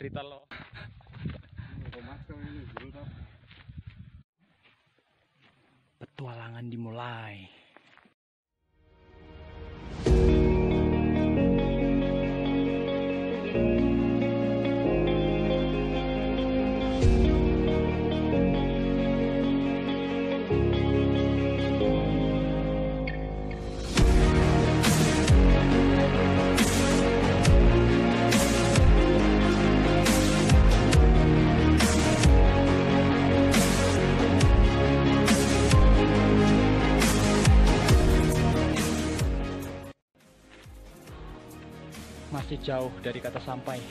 Cerita lo. Petualangan dimulai. Jauh dari kata sampai.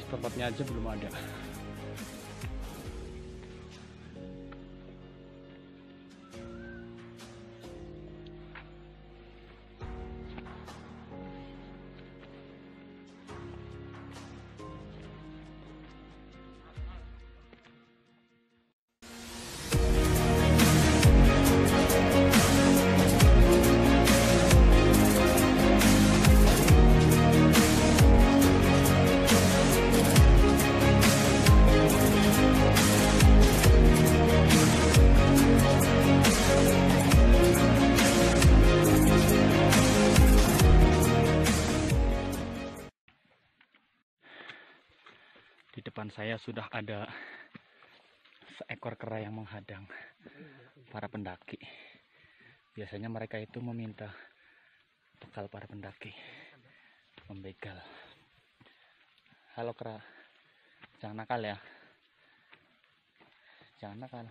Spotnya aja belum ada. Depan saya sudah ada seekor kera yang menghadang para pendaki. Biasanya mereka itu meminta bekal para pendaki. Membegal. Halo kera. Jangan nakal ya. Jangan nakal.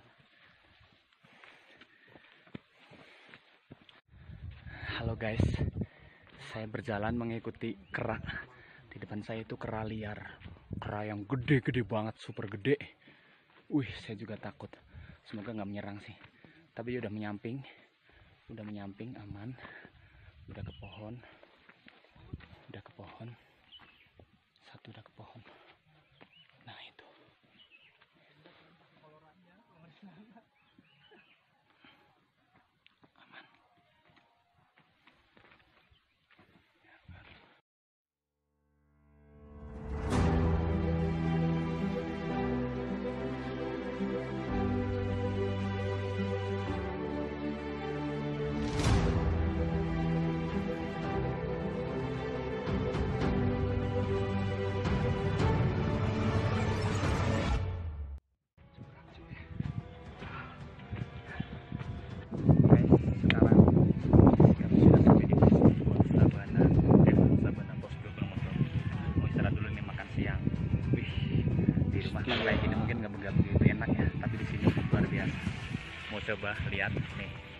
Halo guys. Saya berjalan mengikuti kera. Di depan saya itu kera liar kera yang gede-gede banget, super gede. Wih, saya juga takut. Semoga nggak menyerang sih. Tapi udah menyamping, udah menyamping, aman. Udah ke pohon, udah ke pohon. Satu udah ke pohon. me.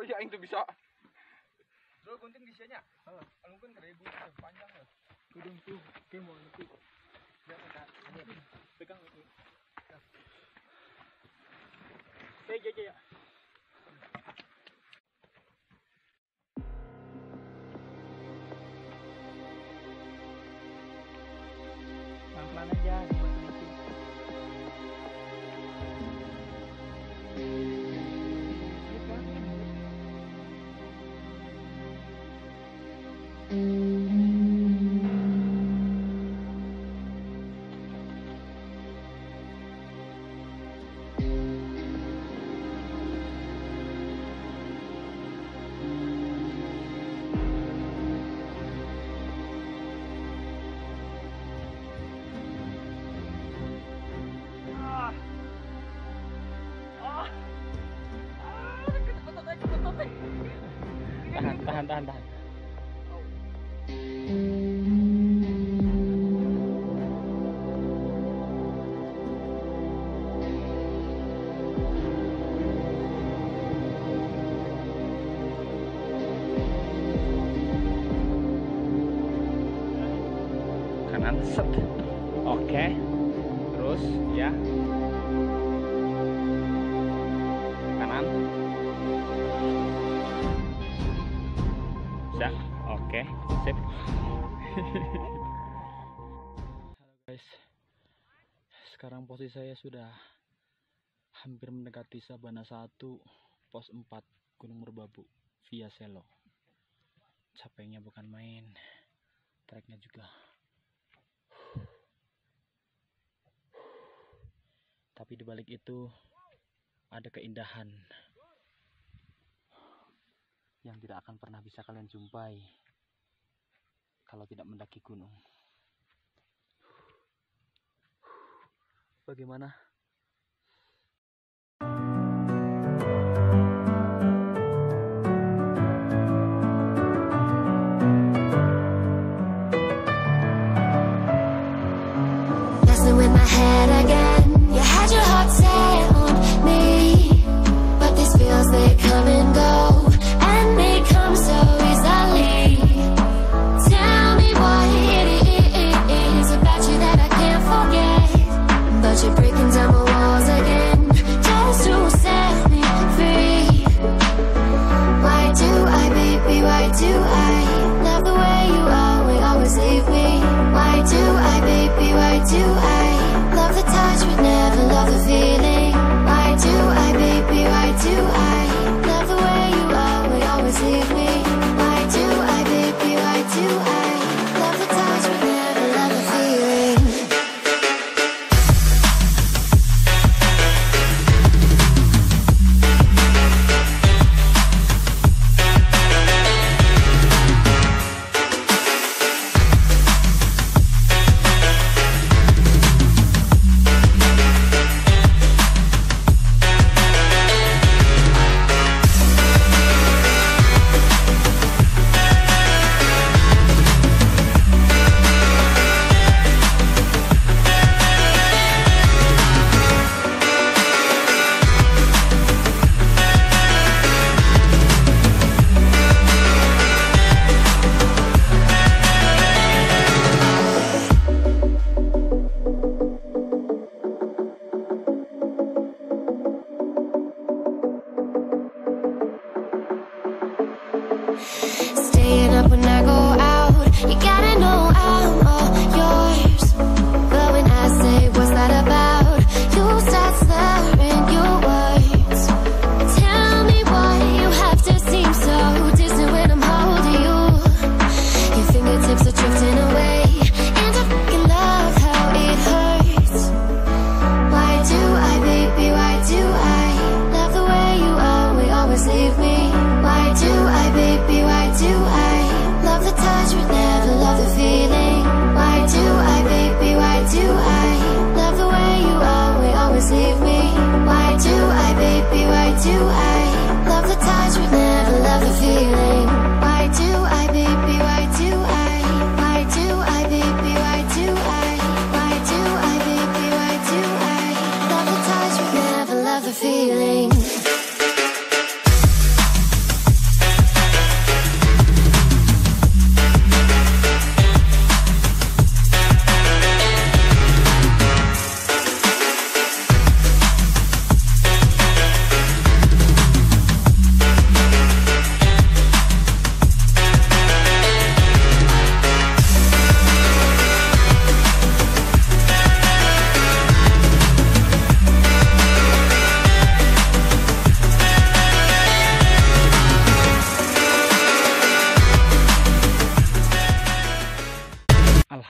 Coba ya itu bisa. Bro, gunting di sini. Kalau kan panjang ya. Kudung tuh, kayak mau nanti. Ya. Ini. Pegang itu. Oke, oke, ya. tahan tahan tahan set oke. Terus ya. Kanan. Bisa. Oke. Okay. sip. Halo guys. Sekarang posisi saya sudah hampir mendekati Sabana 1 pos 4 Gunung Merbabu via Selo. Capeknya bukan main treknya juga. tapi di balik itu ada keindahan yang tidak akan pernah bisa kalian jumpai kalau tidak mendaki gunung. Bagaimana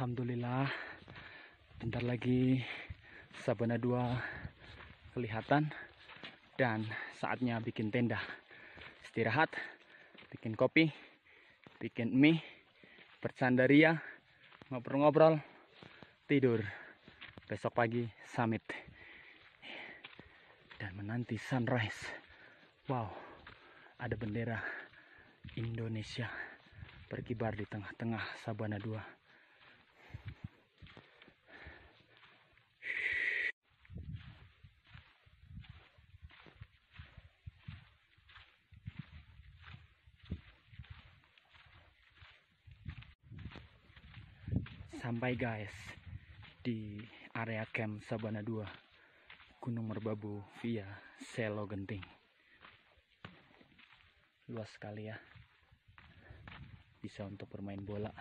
Alhamdulillah. Bentar lagi Sabana 2 kelihatan dan saatnya bikin tenda. Istirahat bikin kopi bikin mie bersandaria ngobrol-ngobrol tidur. Besok pagi summit. Dan menanti sunrise. Wow ada bendera Indonesia. Berkibar di tengah-tengah Sabana 2 Sampai guys di area camp Sabana 2 Gunung Merbabu via Selo Genting. Luas sekali ya. Bisa untuk bermain bola.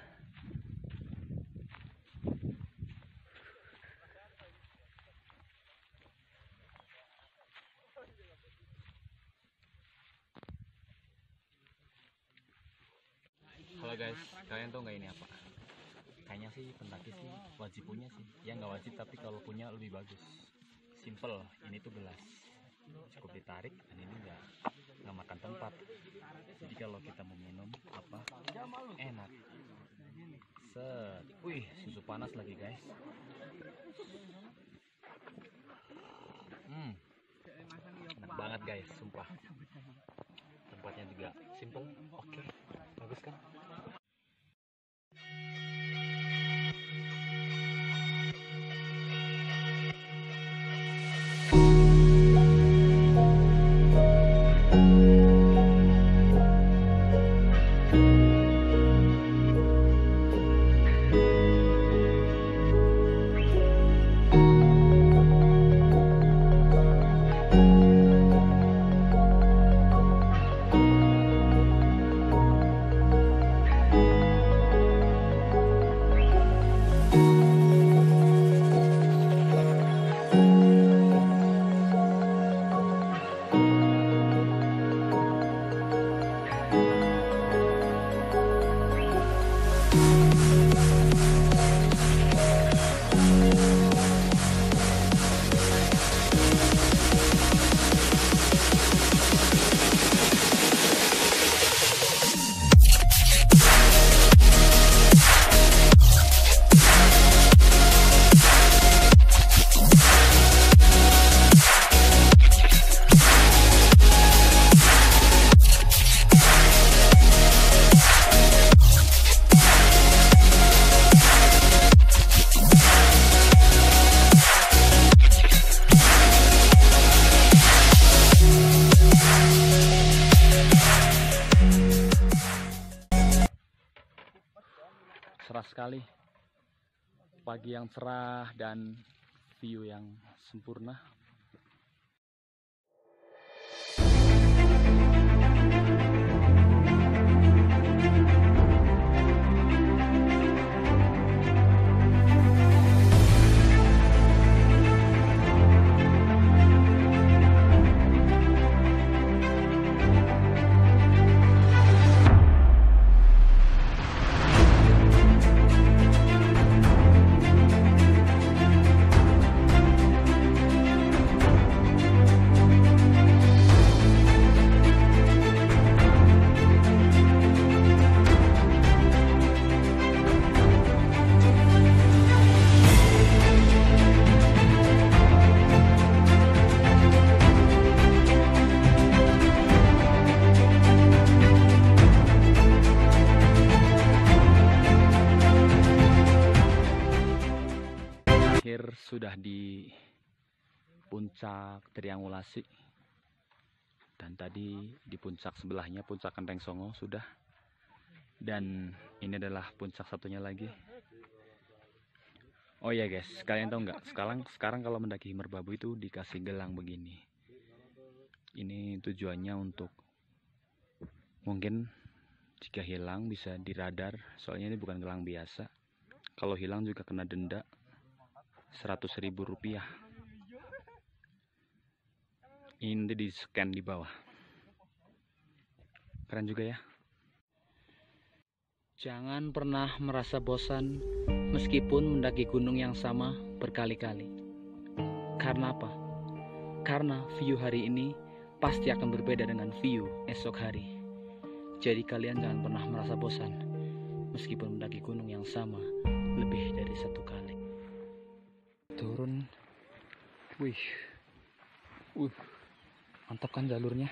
Halo guys, kalian tahu nggak ini apa? Kayaknya sih pendaki sih wajib punya sih. Ya nggak wajib tapi kalau punya lebih bagus. Simple, ini tuh gelas. Cukup ditarik dan ini nggak nggak makan tempat. Jadi kalau kita mau minum apa enak. Set, wih susu panas lagi guys. Hmm, enak banget guys, sumpah. Tempatnya juga simple, oke, bagus kan? Yang cerah dan view yang sempurna di puncak sebelahnya puncak Kenteng Songo sudah. Dan ini adalah puncak satunya lagi. Oh ya guys kalian tahu nggak? Sekarang sekarang kalau mendaki Merbabu itu dikasih gelang begini. Ini tujuannya untuk mungkin jika hilang bisa diradar. Soalnya ini bukan gelang biasa. Kalau hilang juga kena denda seratus ribu rupiah. Ini di scan di bawah keren juga ya. Jangan pernah merasa bosan meskipun mendaki gunung yang sama berkali-kali. Karena apa? Karena view hari ini pasti akan berbeda dengan view esok hari. Jadi kalian jangan pernah merasa bosan meskipun mendaki gunung yang sama lebih dari satu kali. Turun. Wih. Wih. Mantap kan jalurnya